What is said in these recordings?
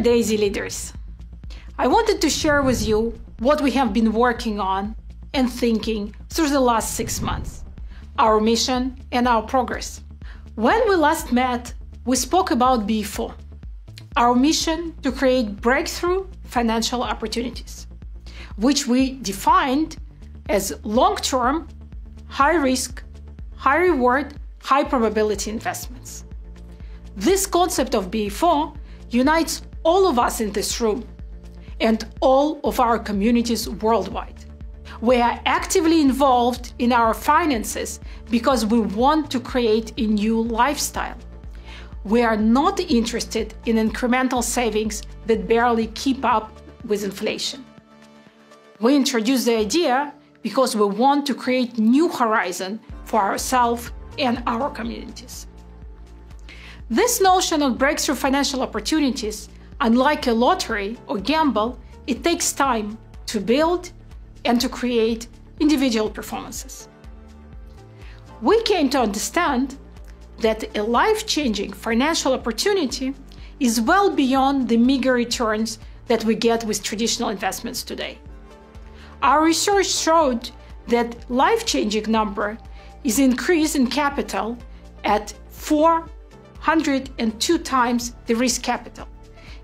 Daisy leaders. I wanted to share with you what we have been working on and thinking through the last six months, our mission and our progress. When we last met, we spoke about BFO, our mission to create breakthrough financial opportunities, which we defined as long term, high risk, high reward, high probability investments. This concept of BFO unites all of us in this room and all of our communities worldwide. We are actively involved in our finances because we want to create a new lifestyle. We are not interested in incremental savings that barely keep up with inflation. We introduce the idea because we want to create new horizon for ourselves and our communities. This notion of breakthrough financial opportunities, unlike a lottery or gamble, it takes time to build and to create individual performances. We came to understand that a life changing financial opportunity is well beyond the meager returns that we get with traditional investments today. Our research showed that life changing number is increase in capital at 402 times the risk capital.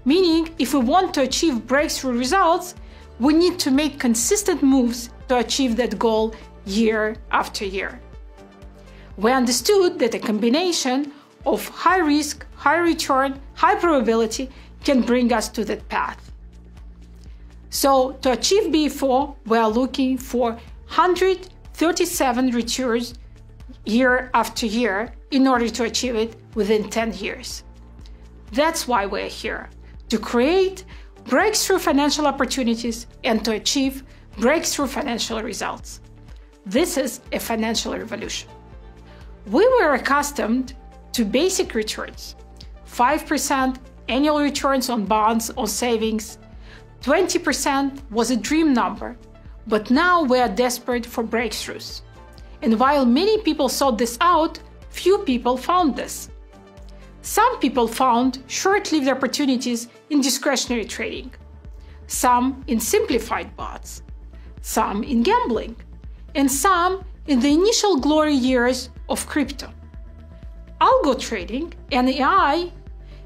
Meaning, if we want to achieve breakthrough results, we need to make consistent moves to achieve that goal year after year. We understood that a combination of high risk, high return, high probability can bring us to that path. So, to achieve BFO, we are looking for 137 returns year after year in order to achieve it within 10 years. That's why we're here to create breakthrough financial opportunities and to achieve breakthrough financial results. This is a financial revolution. We were accustomed to basic returns 5% annual returns on bonds or savings, 20% was a dream number, but now we are desperate for breakthroughs. And while many people sought this out, few people found this. Some people found short lived opportunities in discretionary trading, some in simplified bots, some in gambling, and some in the initial glory years of crypto. Algo trading and AI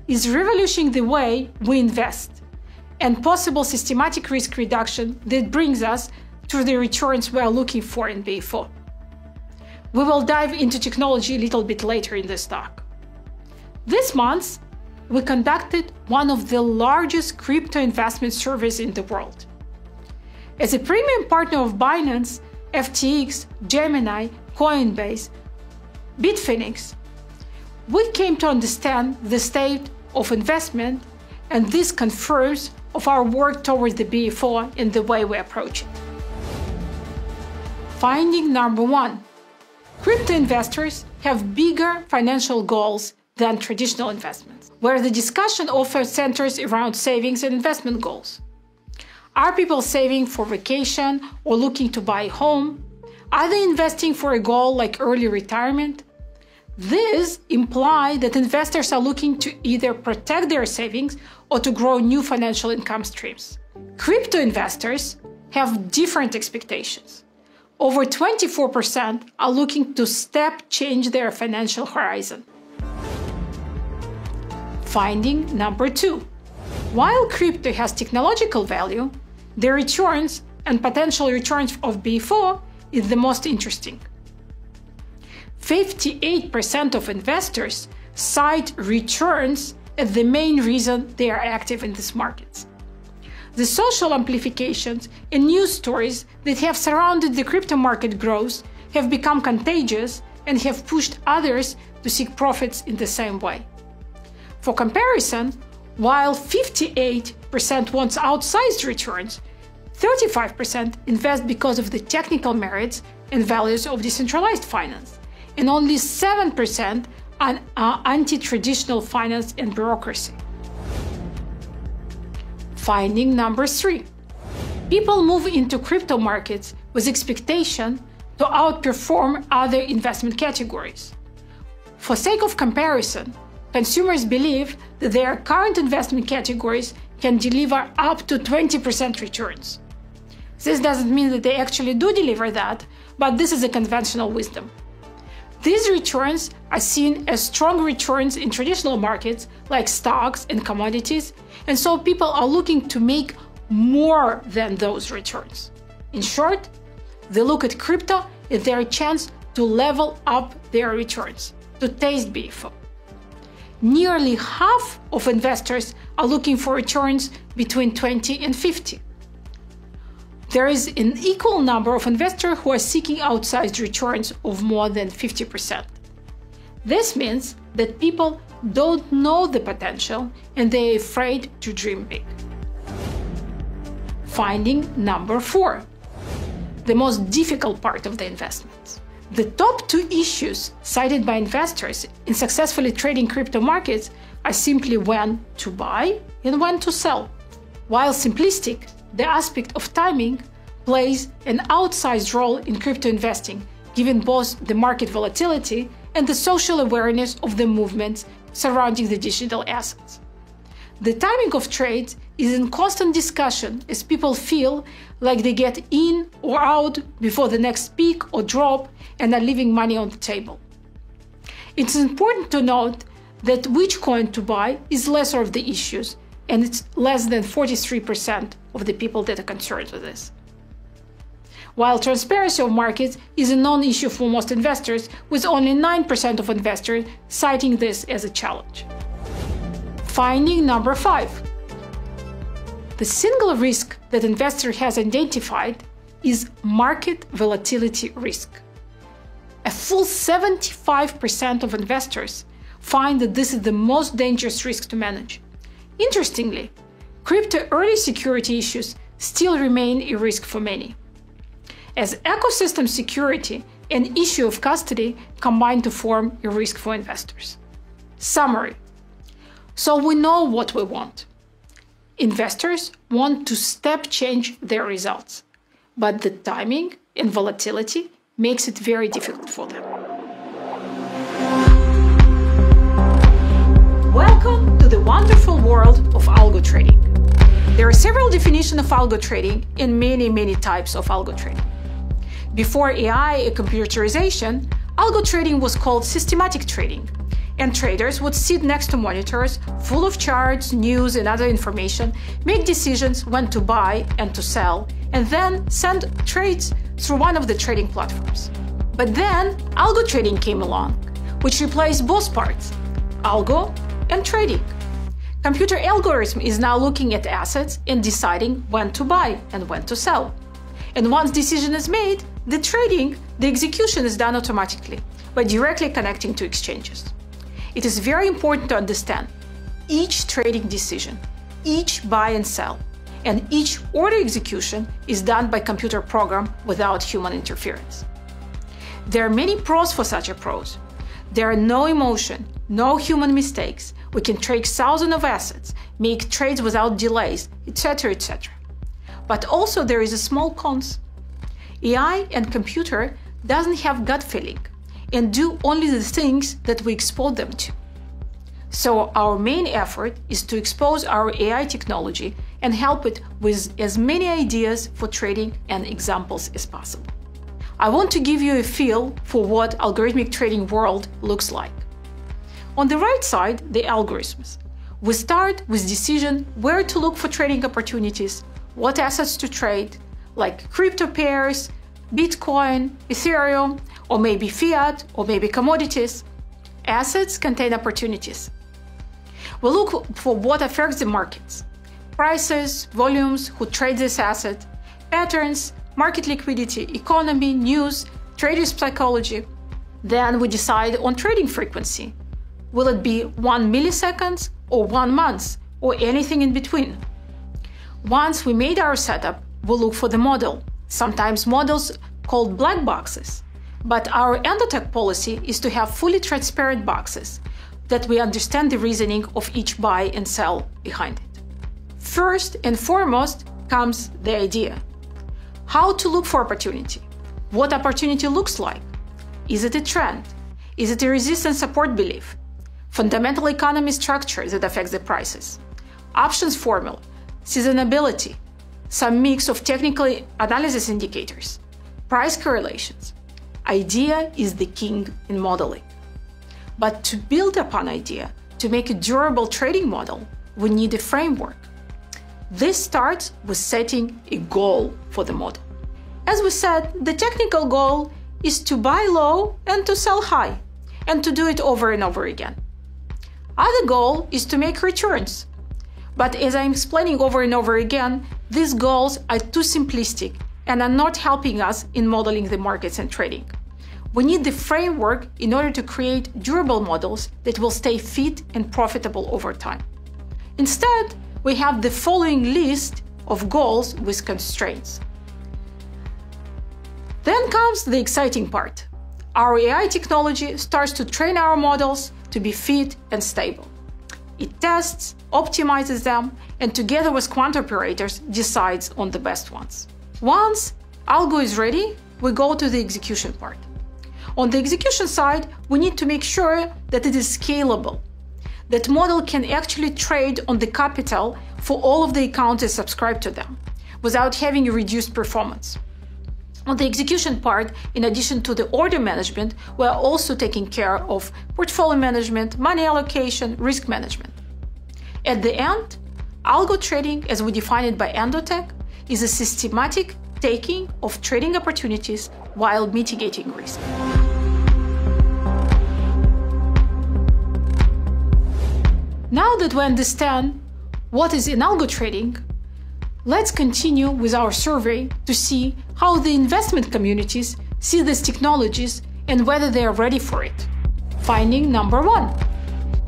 is revolutionizing the way we invest and possible systematic risk reduction that brings us to the returns we are looking for in BFO. We will dive into technology a little bit later in this talk. This month, we conducted one of the largest crypto investment surveys in the world. As a premium partner of Binance, FTX, Gemini, Coinbase, Bitfinex, we came to understand the state of investment, and this confirms of our work towards the BFO in the way we approach it. Finding number one crypto investors have bigger financial goals than traditional investments, where the discussion often centers around savings and investment goals. Are people saving for vacation or looking to buy a home? Are they investing for a goal like early retirement? This implies that investors are looking to either protect their savings or to grow new financial income streams. Crypto investors have different expectations. Over 24% are looking to step change their financial horizon. Finding number two. While crypto has technological value, the returns and potential returns of BFO is the most interesting. 58% of investors cite returns as the main reason they are active in these markets. The social amplifications and news stories that have surrounded the crypto market growth have become contagious and have pushed others to seek profits in the same way. For comparison, while 58% wants outsized returns, 35% invest because of the technical merits and values of decentralized finance, and only 7% on uh, anti traditional finance and bureaucracy. Finding number three people move into crypto markets with expectation to outperform other investment categories. For sake of comparison, consumers believe that their current investment categories can deliver up to 20% returns. This doesn't mean that they actually do deliver that, but this is a conventional wisdom. These returns are seen as strong returns in traditional markets like stocks and commodities, and so people are looking to make more than those returns. In short, they look at crypto as their chance to level up their returns, to taste BFO. Nearly half of investors are looking for returns between 20 and 50. There is an equal number of investors who are seeking outsized returns of more than 50%. This means that people don't know the potential and they're afraid to dream big. Finding number four the most difficult part of the investments. The top two issues cited by investors in successfully trading crypto markets are simply when to buy and when to sell. While simplistic, the aspect of timing plays an outsized role in crypto investing, given both the market volatility and the social awareness of the movements surrounding the digital assets. The timing of trades is in constant discussion as people feel like they get in or out before the next peak or drop and are leaving money on the table. It's important to note that which coin to buy is lesser of the issues, and it's less than 43% of the people that are concerned with this. While transparency of markets is a non issue for most investors, with only 9% of investors citing this as a challenge. Finding number five the single risk that investor has identified is market volatility risk. A full 75% of investors find that this is the most dangerous risk to manage. Interestingly, crypto early security issues still remain a risk for many. As ecosystem security and issue of custody combine to form a risk for investors. Summary So we know what we want Investors want to step change their results, but the timing and volatility makes it very difficult for them. Welcome to the wonderful world of algo trading. There are several definitions of algo trading and many, many types of algo trading. Before AI and computerization, algo trading was called systematic trading and traders would sit next to monitors full of charts, news, and other information, make decisions when to buy and to sell, and then send trades through one of the trading platforms. But then algo trading came along, which replaced both parts algo and trading. Computer algorithm is now looking at assets and deciding when to buy and when to sell. And once decision is made, the trading, the execution is done automatically by directly connecting to exchanges. It is very important to understand each trading decision, each buy and sell, and each order execution is done by computer program without human interference. There are many pros for such approach. There are no emotion, no human mistakes. We can trade thousands of assets, make trades without delays, etc., etc. But also there is a small cons. AI and computer doesn't have gut feeling and do only the things that we expose them to. So, our main effort is to expose our AI technology and help it with as many ideas for trading and examples as possible. I want to give you a feel for what algorithmic trading world looks like. On the right side, the algorithms. We start with decision where to look for trading opportunities, what assets to trade, like crypto pairs, Bitcoin, Ethereum, or maybe fiat, or maybe commodities. Assets contain opportunities. We look for what affects the markets prices, volumes, who trade this asset, patterns, market liquidity, economy, news, traders' psychology. Then we decide on trading frequency. Will it be one milliseconds or one month or anything in between? Once we made our setup, we look for the model. Sometimes models called black boxes. But our Endotech policy is to have fully transparent boxes that we understand the reasoning of each buy and sell behind it. First and foremost comes the idea. How to look for opportunity? What opportunity looks like? Is it a trend? Is it a resistance support belief? fundamental economy structure that affects the prices, options formula, seasonability, some mix of technical analysis indicators, price correlations. Idea is the king in modeling. But to build upon idea, to make a durable trading model, we need a framework. This starts with setting a goal for the model. As we said, the technical goal is to buy low and to sell high, and to do it over and over again. Other goal is to make returns. But as I'm explaining over and over again, these goals are too simplistic and are not helping us in modeling the markets and trading. We need the framework in order to create durable models that will stay fit and profitable over time. Instead, we have the following list of goals with constraints. Then comes the exciting part. Our AI technology starts to train our models to be fit and stable. It tests, optimizes them, and together with quant operators decides on the best ones. Once algo is ready, we go to the execution part. On the execution side, we need to make sure that it is scalable. That model can actually trade on the capital for all of the accounts that subscribe to them without having a reduced performance. On the execution part, in addition to the order management, we are also taking care of portfolio management, money allocation, risk management. At the end, algo trading, as we define it by Endotech, is a systematic taking of trading opportunities while mitigating risk. Now that we understand what is in algo trading, Let's continue with our survey to see how the investment communities see these technologies and whether they are ready for it. Finding number one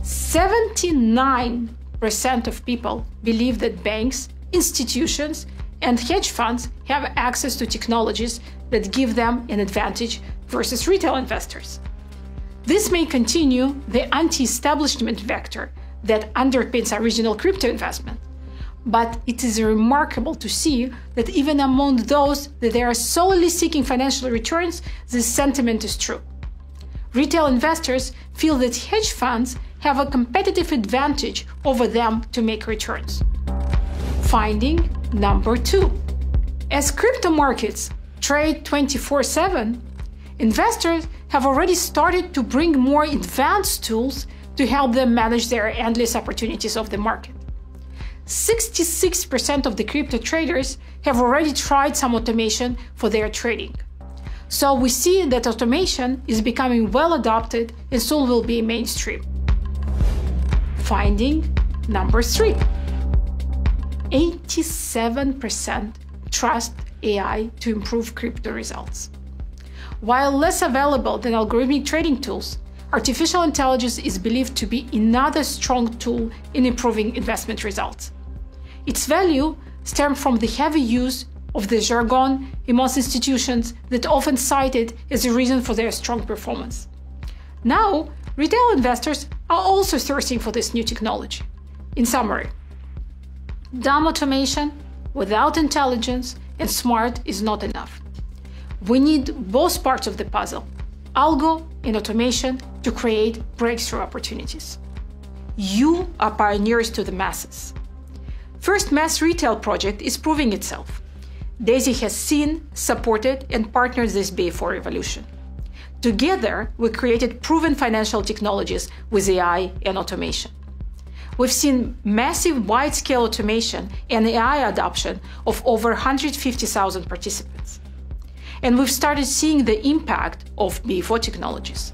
79% of people believe that banks, institutions, and hedge funds have access to technologies that give them an advantage versus retail investors. This may continue the anti establishment vector that underpins original crypto investment but it is remarkable to see that even among those that they are solely seeking financial returns, this sentiment is true. Retail investors feel that hedge funds have a competitive advantage over them to make returns. Finding number two. As crypto markets trade 24 7, investors have already started to bring more advanced tools to help them manage their endless opportunities of the market. 66% of the crypto traders have already tried some automation for their trading. So we see that automation is becoming well adopted and soon will be mainstream. Finding number three 87% trust AI to improve crypto results. While less available than algorithmic trading tools, artificial intelligence is believed to be another strong tool in improving investment results. Its value stems from the heavy use of the jargon in most institutions that often cited as a reason for their strong performance. Now, retail investors are also thirsting for this new technology. In summary, dumb automation without intelligence and smart is not enough. We need both parts of the puzzle algo and automation to create breakthrough opportunities. You are pioneers to the masses. First Mass Retail project is proving itself. Daisy has seen, supported, and partnered this BFO revolution. Together, we created proven financial technologies with AI and automation. We've seen massive wide scale automation and AI adoption of over 150,000 participants and we've started seeing the impact of BFO technologies.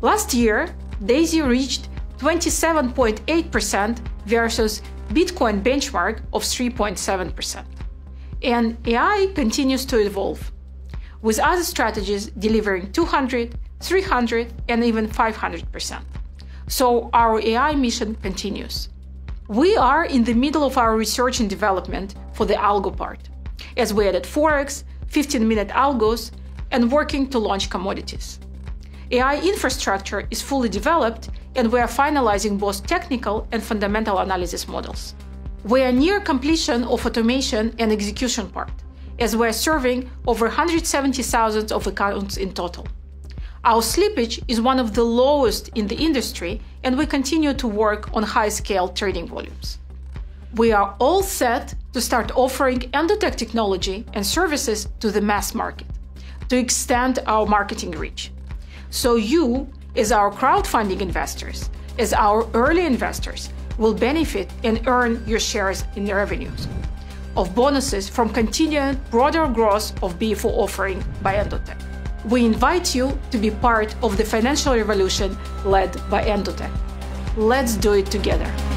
Last year, Daisy reached 27.8% versus Bitcoin benchmark of 3.7%. And AI continues to evolve, with other strategies delivering 200, 300, and even 500%. So our AI mission continues. We are in the middle of our research and development for the algo part, as we added Forex, 15 minute algos, and working to launch commodities. AI infrastructure is fully developed, and we are finalizing both technical and fundamental analysis models. We are near completion of automation and execution part, as we are serving over 170,000 of accounts in total. Our slippage is one of the lowest in the industry, and we continue to work on high scale trading volumes. We are all set to start offering Endotech technology and services to the mass market to extend our marketing reach. So, you, as our crowdfunding investors, as our early investors, will benefit and earn your shares in the revenues of bonuses from continued broader growth of BFO offering by Endotech. We invite you to be part of the financial revolution led by Endotech. Let's do it together.